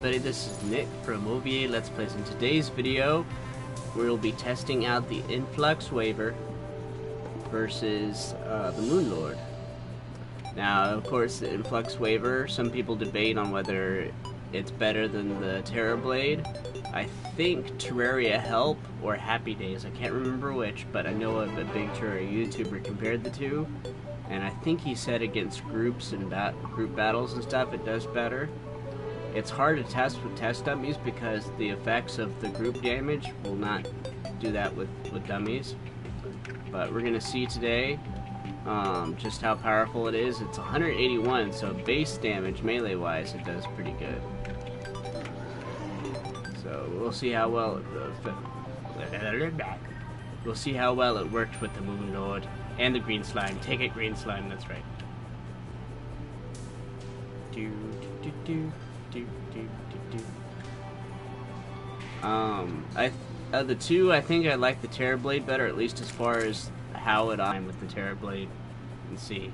everybody, this is Nick from OVA Let's Plays. In today's video, we'll be testing out the Influx Waver versus uh, the Moon Lord. Now, of course, the Influx Waver, some people debate on whether it's better than the Terra Blade. I think Terraria Help or Happy Days, I can't remember which, but I know a, a big Terraria YouTuber compared the two, and I think he said against groups and bat group battles and stuff, it does better. It's hard to test with test dummies because the effects of the group damage will not do that with, with dummies. But we're going to see today um, just how powerful it is. It's 181, so base damage melee-wise it does pretty good. So we'll see how well it We'll see how well it worked with the Moon Lord and the Green Slime. Take it, Green Slime, that's right. Do, do, do, do Um, I of the two, I think I like the Terra Blade better, at least as far as how it I'm with the Terra Blade and see.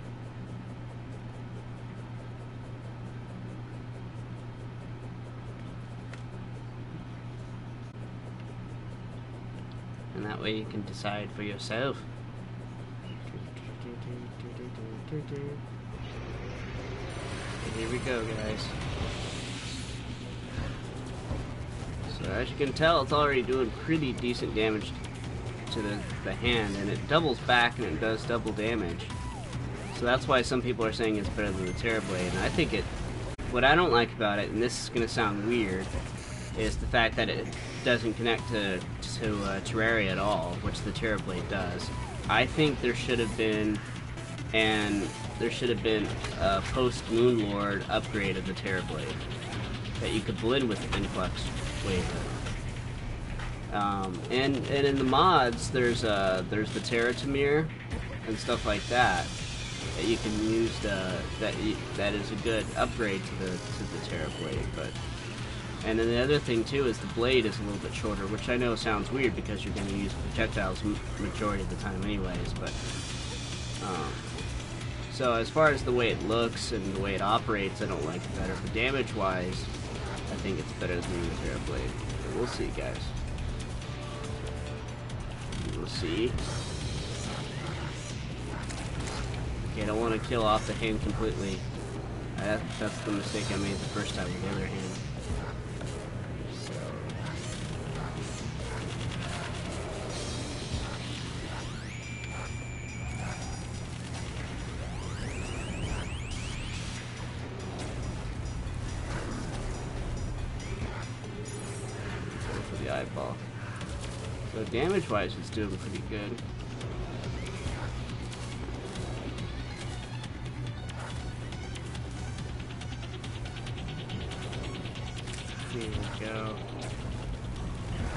And that way you can decide for yourself. Here we go, guys. As you can tell, it's already doing pretty decent damage to the, the hand, and it doubles back and it does double damage. So that's why some people are saying it's better than the Terra Blade, and I think it... What I don't like about it, and this is going to sound weird, is the fact that it doesn't connect to, to uh, Terraria at all, which the Terra Blade does. I think there should have been, and there should have been a post-Moon Lord upgrade of the Terra Blade that you could blend with the Influx Um, and and in the mods, there's uh there's the Terra-Tamir and stuff like that that you can use to, that that is a good upgrade to the to the Terra blade. But and then the other thing too is the blade is a little bit shorter, which I know sounds weird because you're going to use projectiles majority of the time anyways. But um, so as far as the way it looks and the way it operates, I don't like it better. But damage wise, I think it's better than the Terra Blade. But we'll see, guys. We'll see. Okay, I don't want to kill off the hand completely. That, that's the mistake I made the first time with the other hand. Damage-wise, it's doing pretty good. Here we go.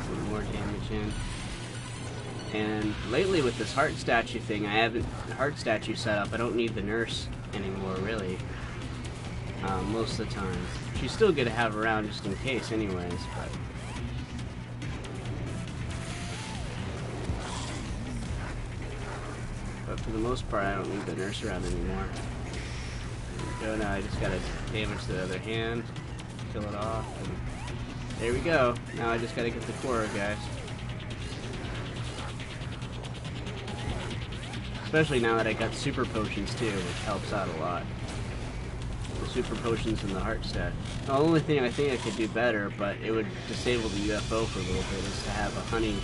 Some more damage in. And lately with this heart statue thing, I haven't heart statue set up. I don't need the nurse anymore, really. Um, most of the time. She's still good to have around just in case anyways, but... but for the most part I don't need the nurse around anymore. There we go, now I just gotta damage the other hand, kill it off, and there we go. Now I just gotta get the Koro guys. Especially now that I got super potions too, which helps out a lot. The super potions and the heart stat. The only thing I think I could do better, but it would disable the UFO for a little bit, is to have a honey,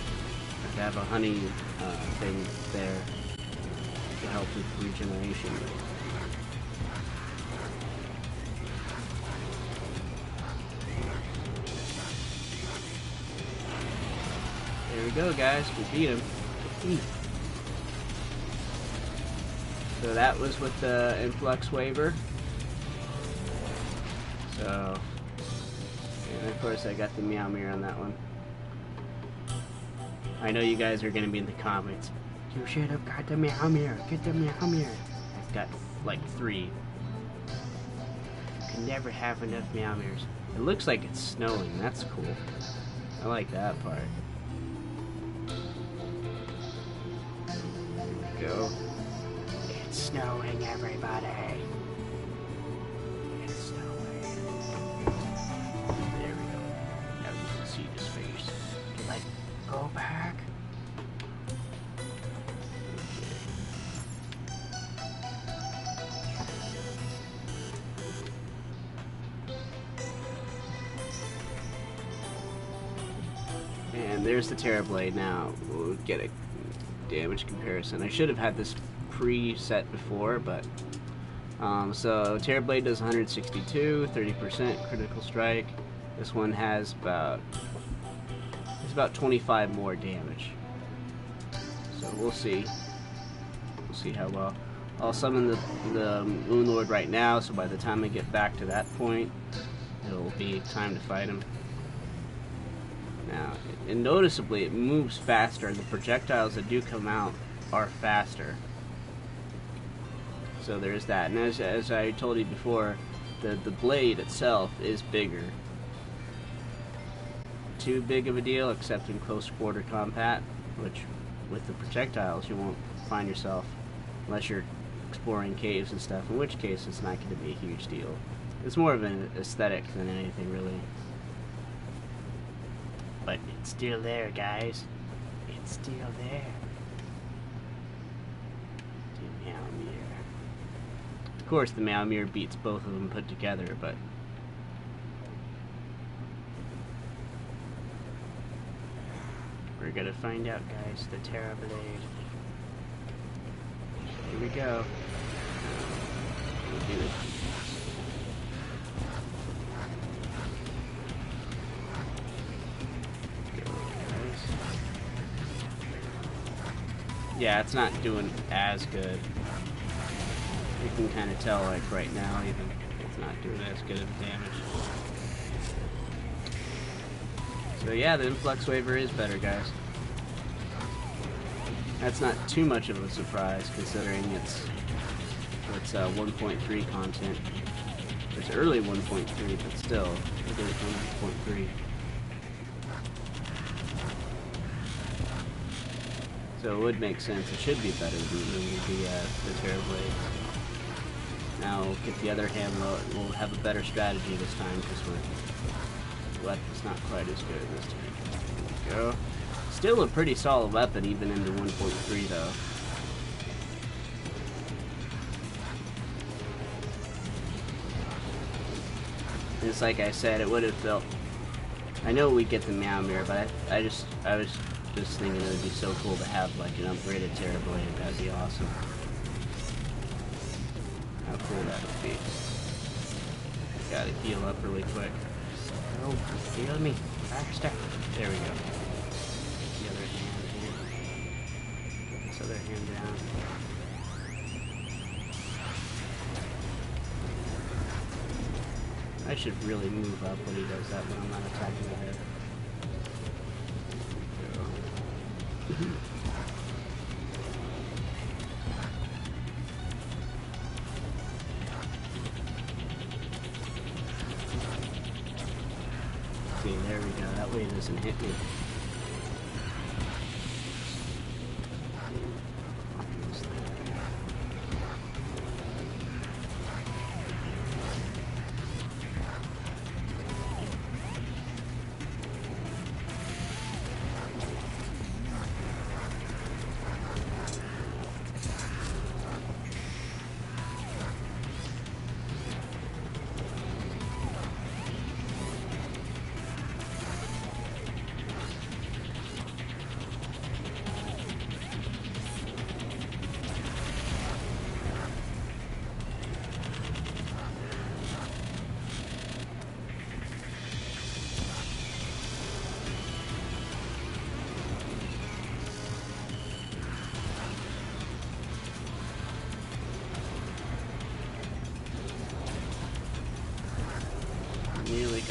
to have a honey uh, thing there help with regeneration. There we go, guys. We beat him. So that was with the Influx Waver. So, and of course I got the Meowmere on that one. I know you guys are going to be in the comments. You should have got the Meowmere. Get the Meowmere. I've got like three. You can never have enough Meowmeres. It looks like it's snowing. That's cool. I like that part. There we go. It's snowing, everybody. There's the Terra Blade now. We'll get a damage comparison. I should have had this pre-set before, but... Um, so Terra Blade does 162, 30% critical strike. This one has about... It's about 25 more damage. So we'll see. We'll see how well. I'll summon the, the Moon Lord right now, so by the time I get back to that point, it'll be time to fight him. Now, and noticeably, it moves faster. The projectiles that do come out are faster. So there's that. And as, as I told you before, the, the blade itself is bigger. Too big of a deal, except in close quarter combat, which with the projectiles you won't find yourself unless you're exploring caves and stuff, in which case it's not going to be a huge deal. It's more of an aesthetic than anything, really. But it's still there, guys. It's still there. The Meowmere. Of course, the Meowmere beats both of them put together, but... We're gonna find out, guys. The Terra Blade. Here we go. We'll Yeah, it's not doing as good. You can kind of tell, like, right now, even, it's not doing as good of damage. So yeah, the Influx Waver is better, guys. That's not too much of a surprise, considering it's it's uh, 1.3 content. It's early 1.3, but still, it is 1.3. So it would make sense. It should be better than the, uh, the Terra Blade. Now, get the other hand, we'll, we'll have a better strategy this time, because we're... Well, it's not quite as good this time. Go. Still a pretty solid weapon, even into 1.3, though. It's like I said, it would have felt... I know we get the Meowmere, but I, I just, I was just thinking it would be so cool to have like an upgraded Terra Blade. That'd be awesome. How cool that would be. Gotta heal up really quick. Oh, heal me. Faster. There we go. The other hand here. This other hand down. I should really move up when he does that when I'm not attacking the head. See, there we go. That way it doesn't hit me.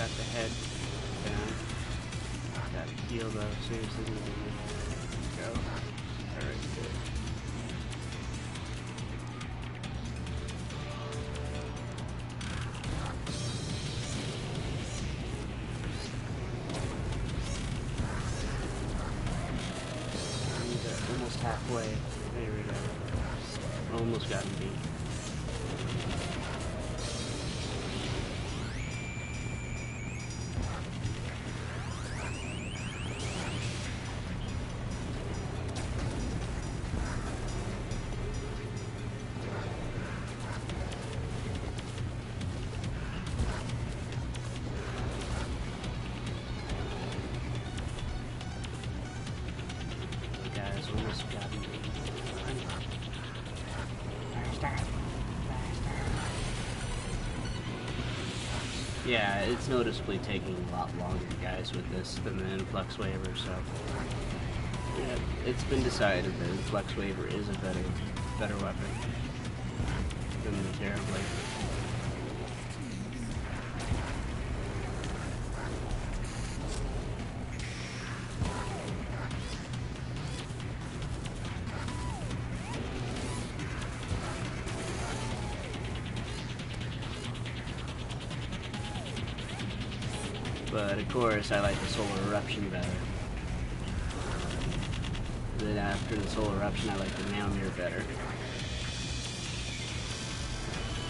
Got the head down. Gotta heal though, seriously. Go. Alright, good. Almost halfway. There we go. Almost got him beat. Yeah, it's noticeably taking a lot longer, guys, with this than the Influx Waver, so... Yeah, it's been decided that the Influx Waver is a better, better weapon than the Terra Blade. But of course, I like the solar eruption better. Then after the solar eruption, I like the Meowmere better.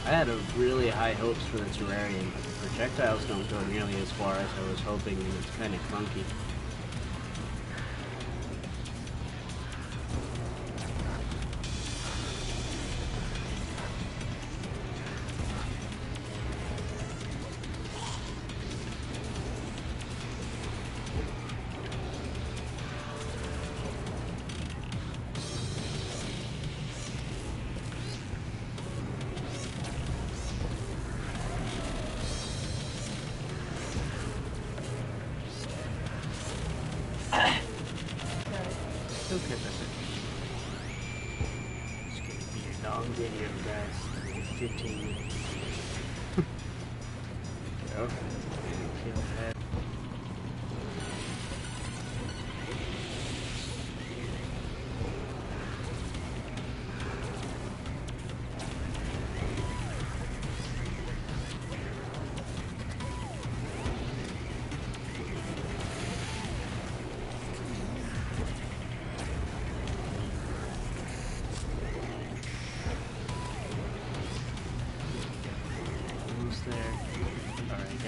I had a really high hopes for the Terrarian, but the projectiles don't go nearly as far as I was hoping, and it's kind of clunky.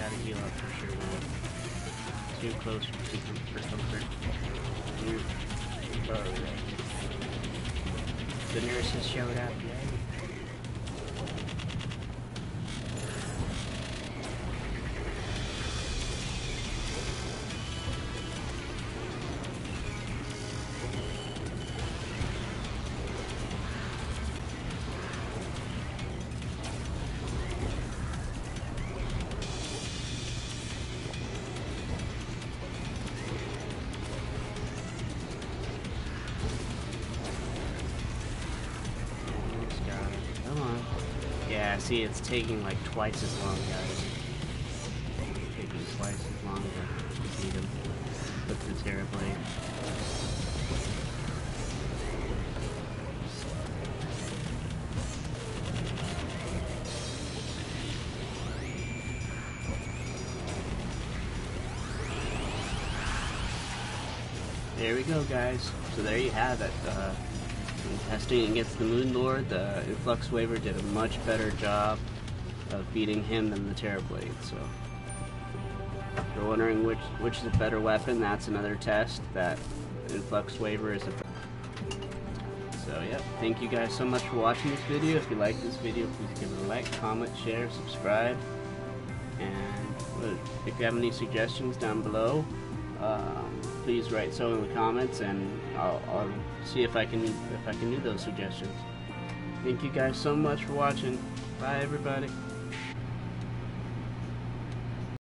Gotta heal up for sure. Too close for, for comfort. Ooh. Alright. The nurses showed up, see, it's taking like twice as long, guys. Taking twice as long to beat him with the Terra Blade. There we go, guys. So there you have it. Uh, testing against the Moon Lord, the Influx Waver did a much better job of beating him than the Terra Blade. So, if you're wondering which which is a better weapon, that's another test. That Influx Waver is a. So yeah, thank you guys so much for watching this video. If you like this video, please give it a like, comment, share, subscribe, and uh, if you have any suggestions down below, um, please write so in the comments, and I'll, I'll see if I can if I can do those suggestions. Thank you guys so much for watching. Bye everybody.